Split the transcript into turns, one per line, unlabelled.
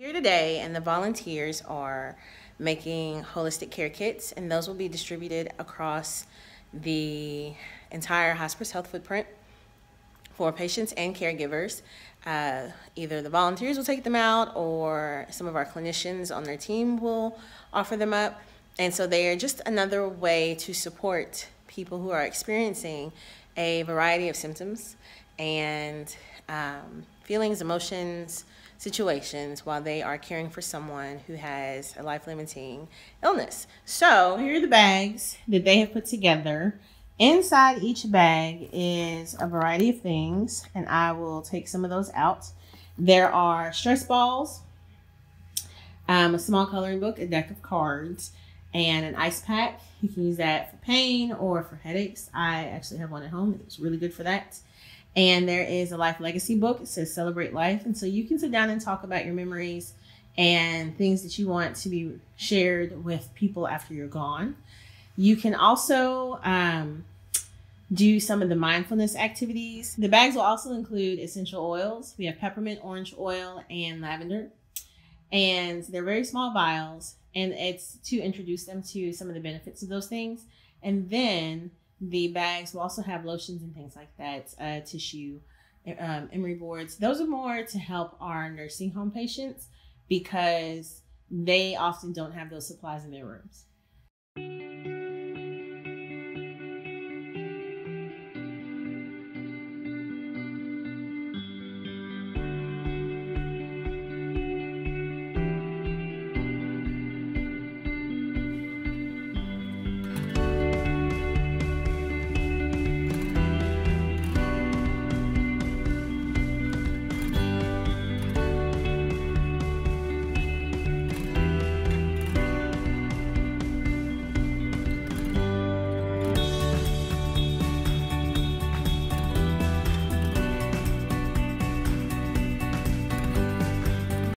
Here today, and the volunteers are making holistic care kits, and those will be distributed across the entire Hosparus Health footprint for patients and caregivers. Uh, either the volunteers will take them out, or some of our clinicians on their team will offer them up. And so they are just another way to support people who are experiencing a variety of symptoms and um, feelings, emotions, situations while they are caring for someone who has a life limiting illness. So, here are the bags that they have put together. Inside each bag is a variety of things, and I will take some of those out. There are stress balls, um, a small coloring book, a deck of cards, and an ice pack. You can use that for pain or for headaches. I actually have one at home. It's really good for that. And there is a life legacy book. It says celebrate life. And so you can sit down and talk about your memories and things that you want to be shared with people after you're gone. You can also um, do some of the mindfulness activities. The bags will also include essential oils. We have peppermint, orange oil, and lavender. And they're very small vials, and it's to introduce them to some of the benefits of those things. And then the bags will also have lotions and things like that, uh, tissue, um, emery boards. Those are more to help our nursing home patients because they often don't have those supplies in their rooms.